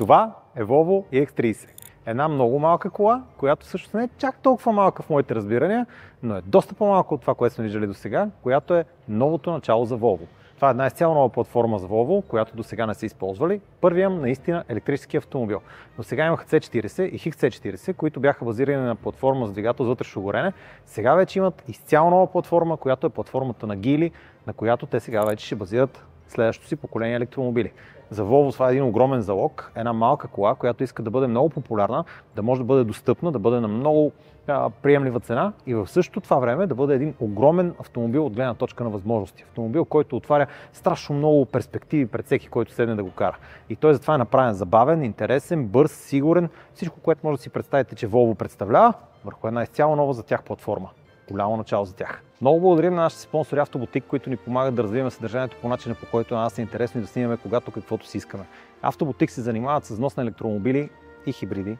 Това е Volvo EX30. Една много малка кола, която всъщност не е чак толкова малка в моите разбирания, но е доста по-малка от това, което сме виждали до сега, която е новото начало за Volvo. Това е една изцяло нова платформа за Volvo, която до сега не са използвали. Първият наистина електрически автомобил. До сега имаха C40 и XC40, които бяха базирани на платформа за двигател за вътрешно горене. Сега вече имат изцяло нова платформа, която е платформата на Гили, на която те сега вече ще базират следващото си поколение електромобили. За Volvo това е един огромен залог, една малка кола, която иска да бъде много популярна, да може да бъде достъпна, да бъде на много а, приемлива цена и в същото това време да бъде един огромен автомобил от гледна точка на възможности. Автомобил, който отваря страшно много перспективи пред всеки, който седне да го кара. И той затова е направен забавен, интересен, бърз, сигурен, всичко, което може да си представите, че Volvo представлява, върху една изцяло нова за тях платформа голямо начало за тях. Много благодарим на нашите спонсори Автоботик, които ни помагат да развиваме съдържанието по начина, по който на нас е интересно и да снимаме когато каквото си искаме. Автоботик се занимават с внос на електромобили и хибриди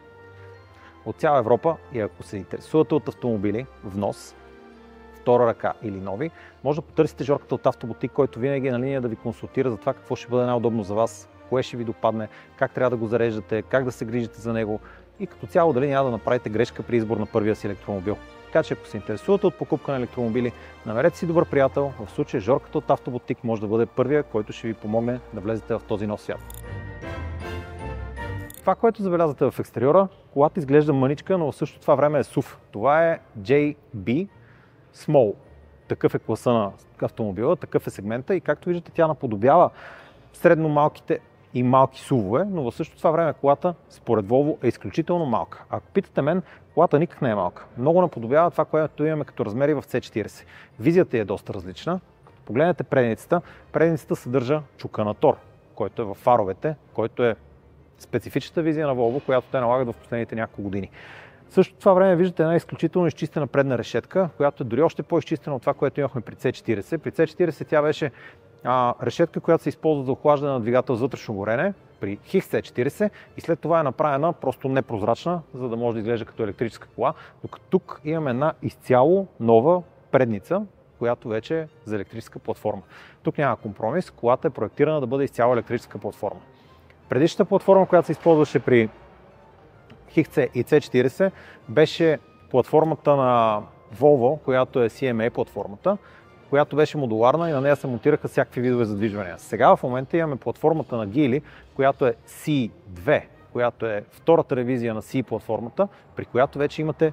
от цяла Европа и ако се интересувате от автомобили, внос, втора ръка или нови, може да потърсите Жорката от Автоботик, който винаги е на линия да ви консултира за това какво ще бъде най-удобно за вас, кое ще ви допадне, как трябва да го зареждате, как да се грижите за него и като цяло дали няма да направите грешка при избор на първия си електромобил. Така че ако се интересувате от покупка на електромобили, намерете си добър приятел. В случая Жорката от Автоботик може да бъде първия, който ще ви помогне да влезете в този нов свят. Това, което забелязвате в екстериора, колата изглежда мъничка, но в същото това време е SUV. Това е JB Small. Такъв е класа на автомобила, такъв е сегмента и както виждате тя наподобява средно малките и малки сувове, но в същото това време колата, според Volvo, е изключително малка. Ако питате мен, колата никак не е малка. Много наподобява това, което имаме като размери в C40. Визията е доста различна. Като погледнете предницата, предницата съдържа чука на Тор, който е в фаровете, който е специфичната визия на Volvo, която те налагат в последните няколко години. В същото това време виждате една изключително изчистена предна решетка, която е дори още по-изчистена от това, което имахме при C40. При C40 тя беше а, решетка, която се използва за охлаждане на двигател за вътрешно горене при XC40 и след това е направена просто непрозрачна, за да може да изглежда като електрическа кола, докато тук имаме една изцяло нова предница, която вече е за електрическа платформа. Тук няма компромис, колата е проектирана да бъде изцяло електрическа платформа. Предишната платформа, която се използваше при XC и C40, беше платформата на Volvo, която е CMA платформата, която беше модуларна и на нея се монтираха всякакви видове задвижвания. Сега в момента имаме платформата на Geely, която е C2, която е втората ревизия на C платформата, при която вече имате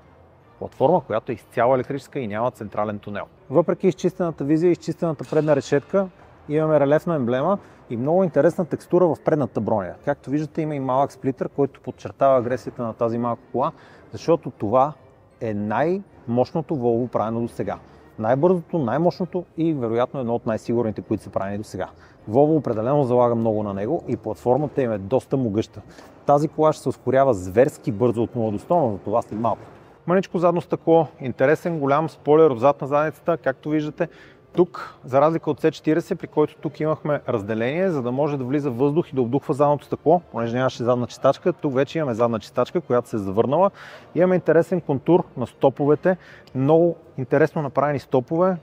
платформа, която е изцяло електрическа и няма централен тунел. Въпреки изчистената визия и изчистената предна решетка, имаме релефна емблема и много интересна текстура в предната броня. Както виждате има и малък сплитър, който подчертава агресията на тази малка кола, защото това е най-мощното Volvo правено до сега най-бързото, най-мощното и вероятно едно от най-сигурните, които са правени до сега. Volvo определено залага много на него и платформата им е доста могъща. Тази кола ще се ускорява зверски бързо от 0 до 100, но за това след малко. Мъничко задно стъкло, интересен голям спойлер отзад на задницата, както виждате. Тук, за разлика от C40, при който тук имахме разделение, за да може да влиза въздух и да обдухва задното стъкло, понеже нямаше задна чистачка, тук вече имаме задна чистачка, която се е завърнала. Имаме интересен контур на стоповете, много интересно направени стопове,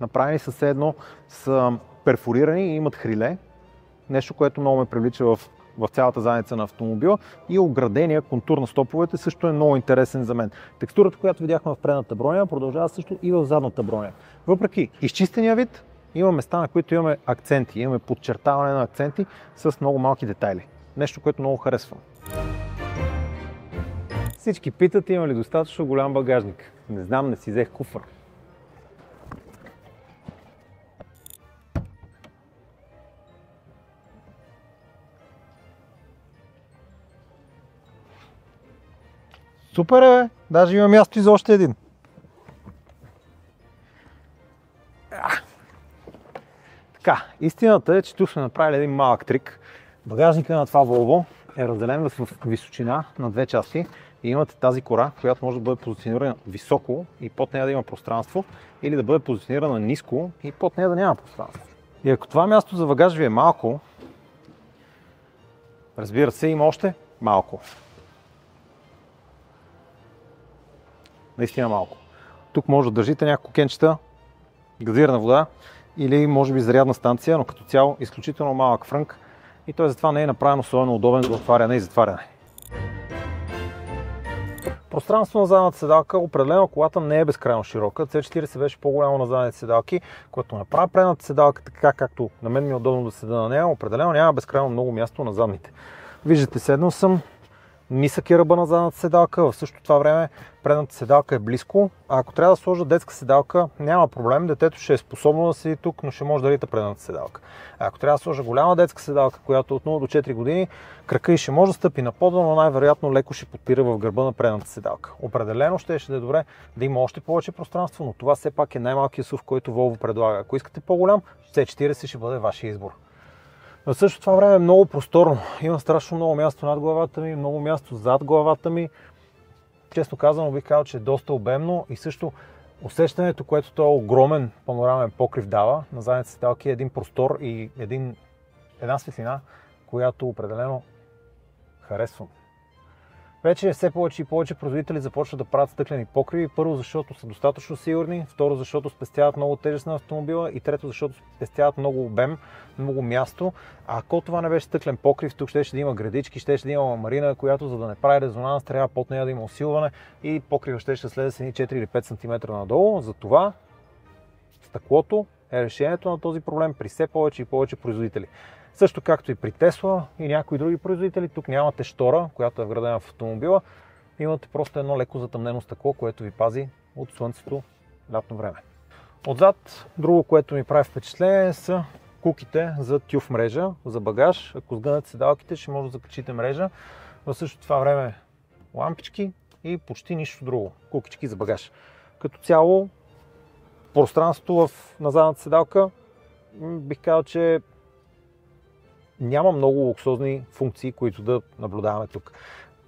направени все едно, са перфорирани и имат хриле, нещо, което много ме привлича в в цялата задница на автомобила и оградения контур на стоповете също е много интересен за мен. Текстурата, която видяхме в предната броня, продължава също и в задната броня. Въпреки изчистения вид, има места, на които имаме акценти, имаме подчертаване на акценти с много малки детайли. Нещо, което много харесвам. Всички питат има ли достатъчно голям багажник. Не знам, не си взех куфър. Супер е, бе. Даже има място и за още един. Така, истината е, че тук сме направили един малък трик. Багажника на това Volvo е разделен в височина на две части и имате тази кора, която може да бъде позиционирана високо и под нея да има пространство или да бъде позиционирана ниско и под нея да няма пространство. И ако това място за багаж ви е малко, разбира се, има още малко. Наистина малко. Тук може да държите няколко кенчета, газирана вода или може би зарядна станция, но като цяло изключително малък фрънк и той затова не е направен особено удобен за отваряне и затваряне. Пространство на задната седалка, определено колата не е безкрайно широка. C40 беше по-голямо на задните седалки, което направи предната седалка така, както на мен ми е удобно да седа на нея, определено няма безкрайно много място на задните. Виждате, седнал съм, нисък е ръба на задната седалка, в същото това време предната седалка е близко. А ако трябва да сложа детска седалка, няма проблем, детето ще е способно да седи тук, но ще може да рита предната седалка. А ако трябва да сложа голяма детска седалка, която от 0 до 4 години, крака и ще може да стъпи на пода, но най-вероятно леко ще подпира в гърба на предната седалка. Определено ще, ще е добре да има още повече пространство, но това все пак е най-малкият SUV, който Volvo предлага. Ако искате по-голям, C40 ще бъде вашия избор. В същото това време е много просторно. Има страшно много място над главата ми, много място зад главата ми. Често казано бих казал, че е доста обемно и също усещането, което този огромен панорамен покрив дава на задните седалки е един простор и един, една светлина, която определено харесвам. Вече все повече и повече производители започват да правят стъклени покриви. Първо, защото са достатъчно сигурни, второ, защото спестяват много тежест на автомобила и трето, защото спестяват много обем, много място. А ако това не беше стъклен покрив, тук ще, ще да има градички, ще, ще да има марина, която за да не прави резонанс, трябва под нея да има усилване и покрива ще, ще слезе с 4 или 5 см надолу. Затова стъклото е решението на този проблем при все повече и повече производители. Също както и при Тесла и някои други производители, тук нямате штора, която е вградена в автомобила. Имате просто едно леко затъмнено стъкло, което ви пази от слънцето лятно време. Отзад, друго, което ми прави впечатление са куките за тюф мрежа, за багаж. Ако сгънат седалките, ще може да закачите мрежа. В същото това време лампички и почти нищо друго. Кукички за багаж. Като цяло, пространството в, на задната седалка бих казал, че няма много луксозни функции, които да наблюдаваме тук.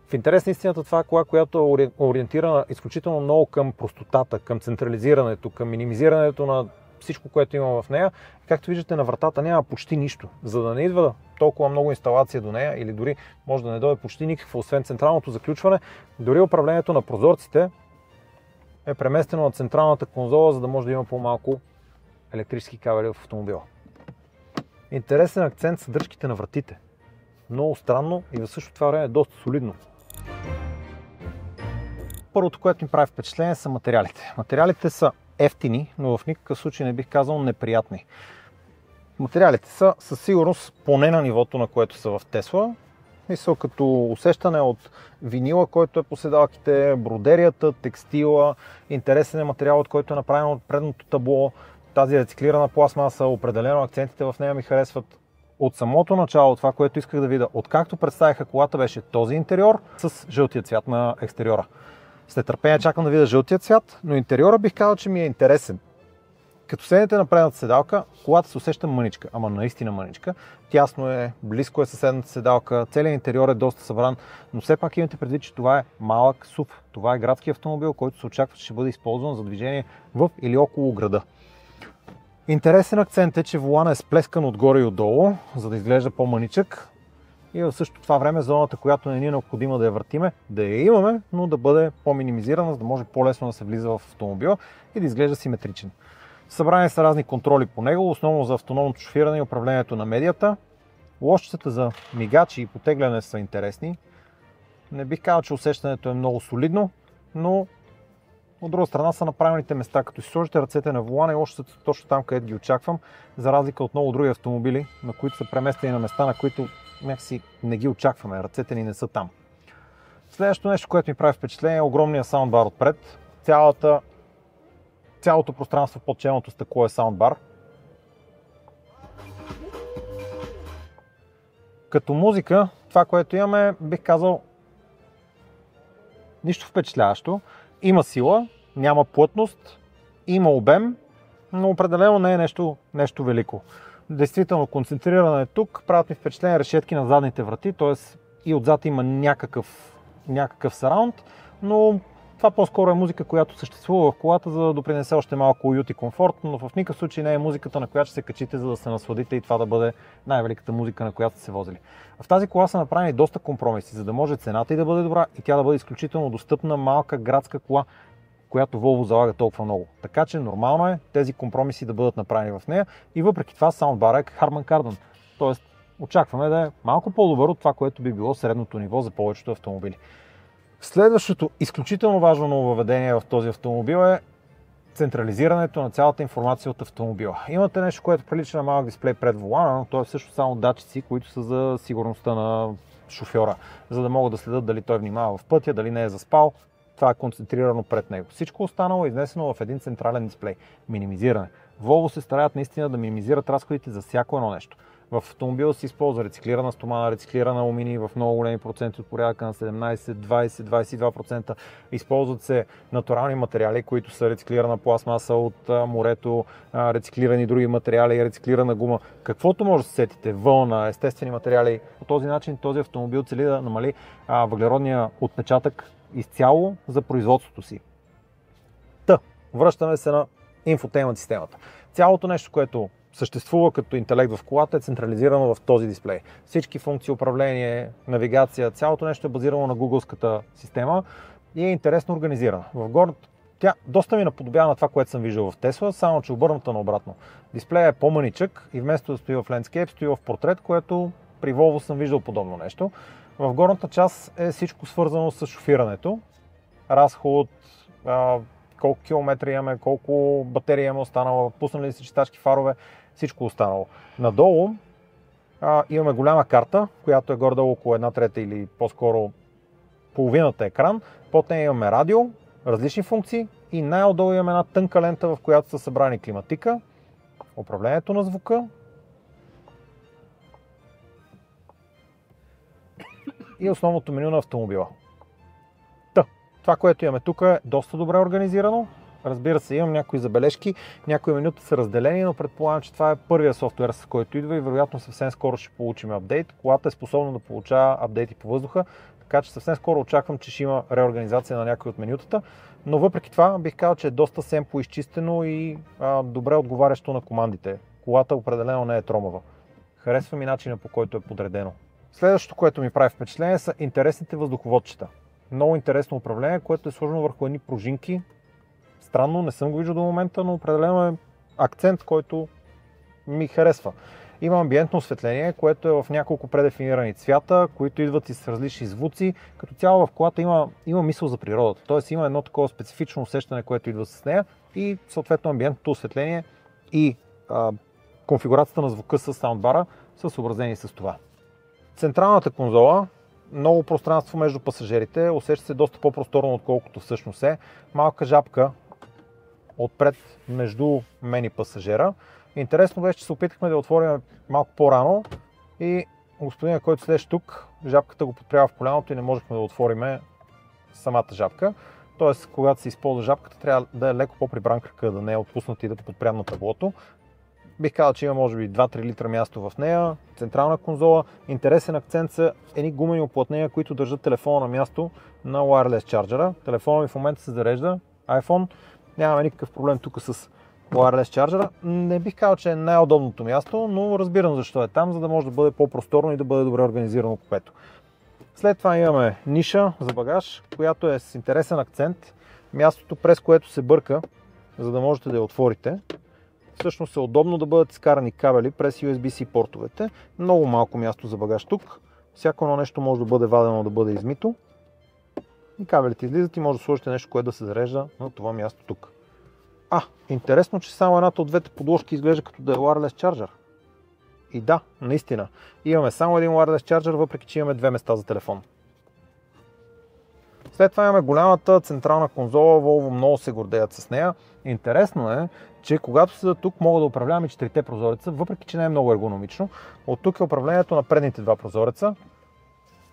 В интерес на истината това е кола, която е ориентирана изключително много към простотата, към централизирането, към минимизирането на всичко, което има в нея. Както виждате, на вратата няма почти нищо. За да не идва толкова много инсталация до нея или дори може да не дойде почти никакво, освен централното заключване, дори управлението на прозорците е преместено на централната конзола, за да може да има по-малко електрически кабели в автомобила. Интересен акцент са дръжките на вратите. Много странно и в същото това време е доста солидно. Първото, което ми прави впечатление са материалите. Материалите са ефтини, но в никакъв случай не бих казал неприятни. Материалите са със сигурност поне на нивото, на което са в Тесла. Мисъл като усещане от винила, който е по седалките, бродерията, текстила, интересен е материал, от който е направен от предното табло, тази рециклирана пластмаса, определено акцентите в нея ми харесват. От самото начало, това, което исках да видя, откакто представиха колата, беше този интериор с жълтия цвят на екстериора. След търпение чакам да видя жълтия цвят, но интериора бих казал, че ми е интересен. Като седнете на предната седалка, колата се усеща мъничка, ама наистина мъничка. Тясно е, близко е съседната седалка, целият интериор е доста събран, но все пак имате предвид, че това е малък СУВ. Това е градски автомобил, който се очаква, че ще бъде използван за движение в или около града. Интересен акцент е, че волана е сплескан отгоре и отдолу, за да изглежда по-маничък. И в същото това време зоната, която не ни е необходима да я въртиме, да я имаме, но да бъде по-минимизирана, за да може по-лесно да се влиза в автомобила и да изглежда симетричен. Събрани са разни контроли по него, основно за автономното шофиране и управлението на медията. Лошчетата за мигачи и потегляне са интересни. Не бих казал, че усещането е много солидно, но от друга страна са направените места, като си сложите ръцете на волана и още точно там, където ги очаквам, за разлика от много други автомобили, на които са преместени на места, на които някакси не ги очакваме, ръцете ни не са там. Следващото нещо, което ми прави впечатление е огромния саундбар отпред. Цялата, цялото пространство под челното стъкло е саундбар. Като музика, това, което имаме, бих казал, нищо впечатляващо. Има сила, няма плътност, има обем, но определено не е нещо, нещо велико. Действително, концентриране е тук, правят ми впечатление решетки на задните врати, т.е. и отзад има някакъв, някакъв сараунд, но това по-скоро е музика, която съществува в колата, за да допринесе още малко уют и комфорт, но в никакъв случай не е музиката, на която ще се качите, за да се насладите и това да бъде най-великата музика, на която сте се возили. В тази кола са направени доста компромиси, за да може цената и да бъде добра и тя да бъде изключително достъпна, малка градска кола, която Volvo залага толкова много. Така че нормално е тези компромиси да бъдат направени в нея и въпреки това саундбара е Harman Kardon. Тоест очакваме да е малко по-добър от това, което би било средното ниво за повечето автомобили. Следващото изключително важно нововведение в този автомобил е централизирането на цялата информация от автомобила. Имате нещо, което прилича на малък дисплей пред волана, но то е също само датчици, които са за сигурността на шофьора, за да могат да следят дали той внимава в пътя, дали не е заспал. Това е концентрирано пред него. Всичко останало е изнесено в един централен дисплей. Минимизиране. Volvo се стараят наистина да минимизират разходите за всяко едно нещо. В автомобила се използва рециклирана стомана, рециклирана алуминий в много големи проценти от порядъка на 17, 20, 22%. Използват се натурални материали, които са рециклирана пластмаса от морето, рециклирани други материали, рециклирана гума. Каквото може да се сетите, вълна, естествени материали. По този начин този автомобил цели да намали въглеродния отпечатък изцяло за производството си. Та, връщаме се на инфотеймент системата. Цялото нещо, което съществува като интелект в колата е централизирано в този дисплей. Всички функции, управление, навигация, цялото нещо е базирано на гугълската система и е интересно организирана. В горната тя доста ми наподобява на това, което съм виждал в Тесла, само че обърната наобратно. Дисплея е по-маничък и вместо да стои в Landscape, стои в портрет, което при Volvo съм виждал подобно нещо. В горната част е всичко свързано с шофирането. Разход, колко километра имаме, колко батерия имаме останала, пуснали ли си читачки фарове, всичко останало. Надолу а, имаме голяма карта, която е гордо около една трета или по-скоро половината екран. Под нея имаме радио, различни функции и най-отдолу имаме една тънка лента, в която са събрани климатика, управлението на звука и основното меню на автомобила. Това, което имаме тук е доста добре организирано. Разбира се, имам някои забележки, някои менюта са разделени, но предполагам, че това е първия софтуер, с който идва и вероятно съвсем скоро ще получим апдейт. Колата е способна да получава апдейти по въздуха, така че съвсем скоро очаквам, че ще има реорганизация на някои от менютата. Но въпреки това бих казал, че е доста семпо изчистено и а, добре отговарящо на командите. Колата определено не е тромава. Харесва ми начина по който е подредено. Следващото, което ми прави впечатление са интересните въздуховодчета. Много интересно управление, което е сложено върху едни пружинки, странно, не съм го виждал до момента, но определено е акцент, който ми харесва. Има амбиентно осветление, което е в няколко предефинирани цвята, които идват и с различни звуци. Като цяло в колата има, има мисъл за природата, т.е. има едно такова специфично усещане, което идва с нея и съответно амбиентното осветление и а, конфигурацията на звука с саундбара са съобразени с това. Централната конзола много пространство между пасажирите, усеща се доста по-просторно, отколкото всъщност е. Малка жабка отпред между мен и пасажира. Интересно беше, че се опитахме да отворим малко по-рано и господина, който седеше тук, жабката го подпрява в коляното и не можехме да отвориме самата жабка. Тоест, когато се използва жабката, трябва да е леко по-прибран кръка, да не е отпуснат и да подпрям на таблото. Бих казал, че има може би 2-3 литра място в нея, централна конзола. Интересен акцент са едни гумени оплътнения, които държат телефона на място на wireless чарджера. Телефона ми в момента се зарежда, iPhone. Нямаме никакъв проблем тук с wireless чарджера. Не бих казал, че е най-удобното място, но разбирам защо е там, за да може да бъде по-просторно и да бъде добре организирано купето. След това имаме ниша за багаж, която е с интересен акцент. Мястото, през което се бърка, за да можете да я отворите. Всъщност е удобно да бъдат изкарани кабели през USB-C портовете. Много малко място за багаж тук. Всяко едно нещо може да бъде вадено да бъде измито. И кабелите излизат и може да сложите нещо, което да се зарежда на това място тук. А, интересно, че само едната от двете подложки изглежда като да е wireless charger. И да, наистина. Имаме само един wireless charger, въпреки че имаме две места за телефон. След това имаме голямата централна конзола, Volvo много се гордеят с нея. Интересно е, че когато седа тук мога да управлявам и четирите прозореца, въпреки че не е много ергономично. От тук е управлението на предните два прозореца,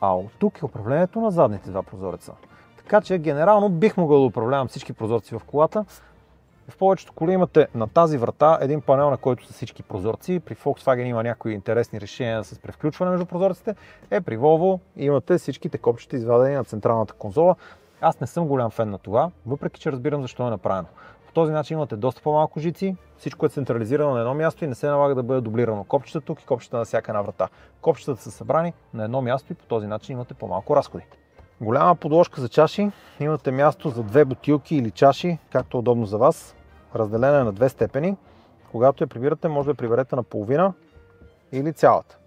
а от тук е управлението на задните два прозореца. Така че генерално бих могъл да управлявам всички прозорци в колата. В повечето коли имате на тази врата един панел, на който са всички прозорци. При Volkswagen има някои интересни решения с превключване между прозорците. Е, при Volvo имате всичките копчета извадени на централната конзола. Аз не съм голям фен на това, въпреки че разбирам защо е направено. Този начин имате доста по-малко жици, всичко е централизирано на едно място и не се налага да бъде дублирано копчета тук и копчета на всяка една врата. Копчетата са събрани на едно място и по този начин имате по-малко разходи. Голяма подложка за чаши. Имате място за две бутилки или чаши, както е удобно за вас. Разделена е на две степени. Когато я прибирате, може да я приберете на половина или цялата.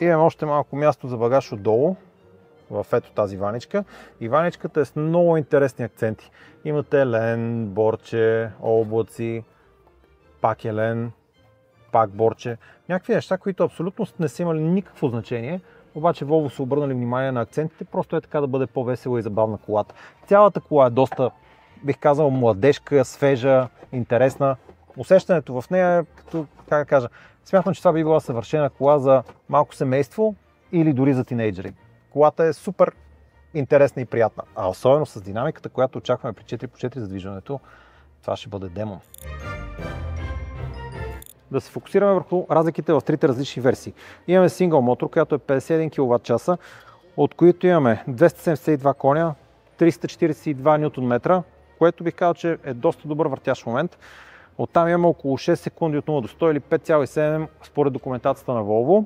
Имаме още малко място за багаж отдолу, в ето тази ваничка. И ваничката е с много интересни акценти. Имате лен, борче, облаци, пак елен, пак борче. Някакви неща, които абсолютно не са имали никакво значение, обаче Volvo са обърнали внимание на акцентите, просто е така да бъде по-весела и забавна колата. Цялата кола е доста, бих казал, младежка, свежа, интересна. Усещането в нея е като, как да кажа, смятам, че това би била съвършена кола за малко семейство или дори за тинейджери. Колата е супер интересна и приятна, а особено с динамиката, която очакваме при 4x4 за движването, това ще бъде демон да се фокусираме върху разликите в трите различни версии. Имаме сингъл мотор, която е 51 кВт, от които имаме 272 коня, 342 Нм, което бих казал, че е доста добър въртящ момент. Оттам имаме около 6 секунди от 0 до 100 или 5,7 според документацията на Volvo.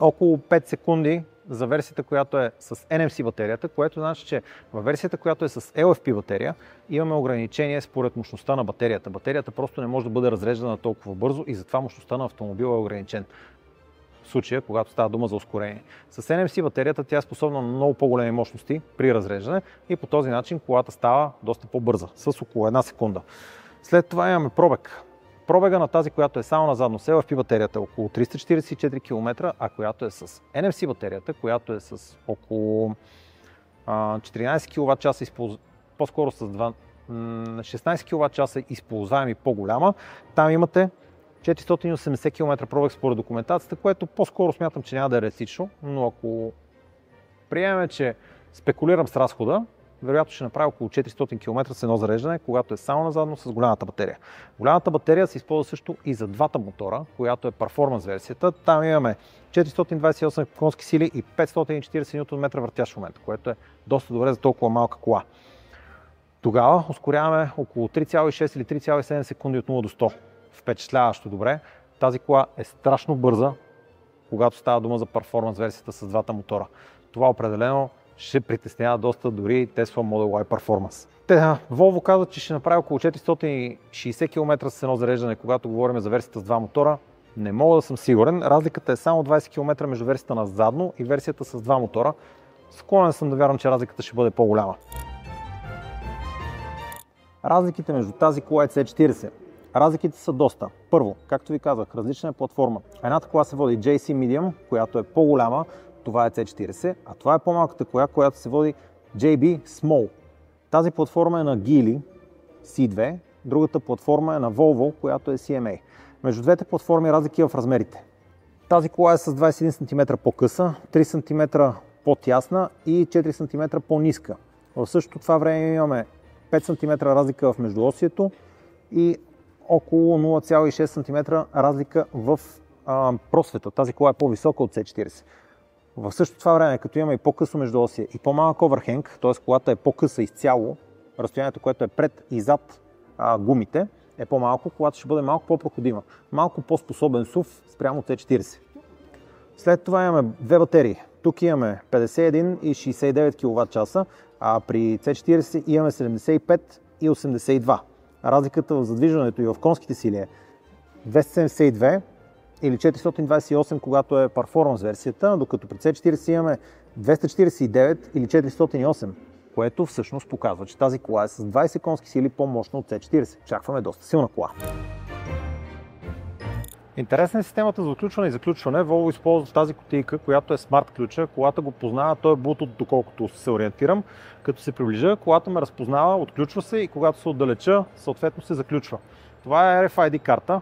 Около 5 секунди за версията, която е с NMC батерията, което значи, че във версията, която е с LFP батерия, имаме ограничение според мощността на батерията. Батерията просто не може да бъде разреждана толкова бързо и затова мощността на автомобила е ограничен. Случая, когато става дума за ускорение. С NMC батерията тя е способна на много по-големи мощности при разреждане и по този начин колата става доста по-бърза, с около една секунда. След това имаме пробег. Пробега на тази, която е само на задно село в батерията е около 344 км, а която е с NFC батерията, която е с около 14 кВт по-скоро с 2, 16 кВт часа използваеми по-голяма. Там имате 480 км пробег според документацията, което по-скоро смятам, че няма да е реалистично, но ако приемем, че спекулирам с разхода, вероятно ще направи около 400 км с едно зареждане, когато е само назадно с голямата батерия. Голямата батерия се използва също и за двата мотора, която е перформанс версията. Там имаме 428 конски сили и 540 Нм въртящ момент, което е доста добре за толкова малка кола. Тогава ускоряваме около 3,6 или 3,7 секунди от 0 до 100. Впечатляващо добре. Тази кола е страшно бърза, когато става дума за перформанс версията с двата мотора. Това определено ще притеснява доста дори Tesla Model Y Performance. Те, Volvo казват, че ще направи около 460 км с едно зареждане, когато говорим за версията с два мотора. Не мога да съм сигурен. Разликата е само 20 км между версията на задно и версията с два мотора. Склонен съм да вярвам, че разликата ще бъде по-голяма. Разликите между тази кола и C40. Разликите са доста. Първо, както ви казах, различна е платформа. Едната кола се води JC Medium, която е по-голяма, това е C40, а това е по-малката коя, която се води JB Small. Тази платформа е на Geely C2, другата платформа е на Volvo, която е CMA. Между двете платформи разлики в размерите. Тази кола е с 21 см по-къса, 3 см по-тясна и 4 см по-ниска. В същото това време имаме 5 см разлика в междуосието и около 0,6 см разлика в а, просвета. Тази кола е по-висока от C40. В същото това време, като имаме и по-късо междуосие и по-малък оверхенг, т.е. колата е по-къса изцяло, разстоянието, което е пред и зад а, гумите, е по-малко, колата ще бъде малко по-проходима, малко по-способен СУВ спрямо T40. След това имаме две батерии. Тук имаме 51 и 69 кВт часа, а при C40 имаме 75 и 82. Разликата в задвижването и в конските сили е 272 или 428, когато е перформанс версията, докато при C40 имаме 249 или 408, което всъщност показва, че тази кола е с 20 конски сили по-мощна от C40. Очакваме доста силна кола. Интересна е системата за отключване и заключване. Volvo използва тази котийка, която е смарт ключа. Колата го познава, той е Bluetooth, доколкото се ориентирам. Като се приближа, колата ме разпознава, отключва се и когато се отдалеча, съответно се заключва. Това е RFID карта,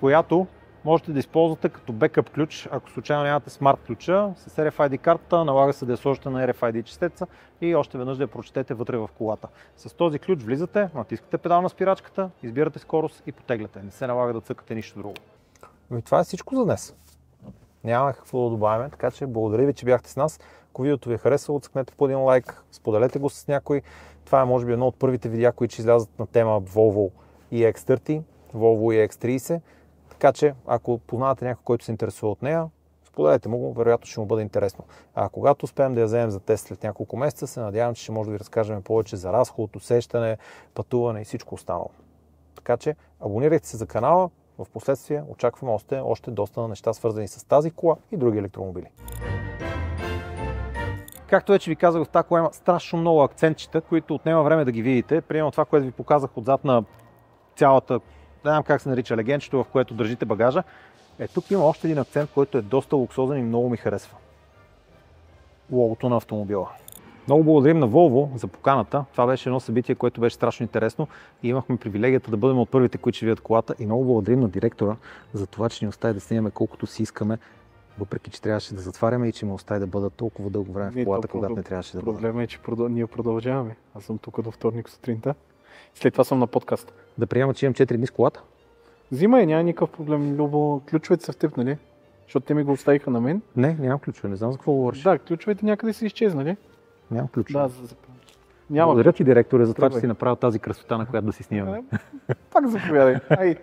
която можете да използвате като бекъп ключ, ако случайно нямате смарт ключа, с RFID карта, налага се да я сложите на RFID частеца и още веднъж да я прочетете вътре в колата. С този ключ влизате, натискате педал на спирачката, избирате скорост и потегляте. Не се налага да цъкате нищо друго. И ами това е всичко за днес. Няма какво да добавяме, така че благодаря ви, че бяхте с нас. Ако видеото ви е харесало, цъкнете по един лайк, споделете го с някой. Това е може би едно от първите видеа, които ще излязат на тема Volvo EX30, Volvo EX30. Така че, ако познавате някой, който се интересува от нея, споделете му го, вероятно ще му бъде интересно. А когато успеем да я вземем за тест след няколко месеца, се надявам, че ще може да ви разкажем повече за разход, усещане, пътуване и всичко останало. Така че, абонирайте се за канала, в последствие очакваме още, още доста неща свързани с тази кола и други електромобили. Както вече ви казах, в тази кола има страшно много акцентчета, които отнема време да ги видите. Примерно това, което ви показах отзад на цялата, не знам как се нарича, легенчето, в което държите багажа. Е, тук има още един акцент, който е доста луксозен и много ми харесва. Логото на автомобила. Много благодарим на Volvo за поканата. Това беше едно събитие, което беше страшно интересно и имахме привилегията да бъдем от първите, които ще видят колата. И много благодарим на директора за това, че ни остави да снимаме колкото си искаме, въпреки че трябваше да затваряме и че ме остави да бъда толкова дълго време в колата, когато не трябваше да бъда. Проблема е, че продъл... ние продължаваме. Аз съм тук до вторник сутринта. След това съм на подкаст. Да приема, че имам 4 дни с колата? Взимай, няма никакъв проблем. Любо, ключовете са в теб, нали? Защото те ми го оставиха на мен. Не, нямам ключове, не знам за какво говориш. Да, ключовете някъде са изчезнали. Нямам ключове. Да, за... за- Няма. Благодаря ти, директоре, за това, че Тръгвай. си направил тази красота, на която да си снимаме. Пак заповядай. Ай,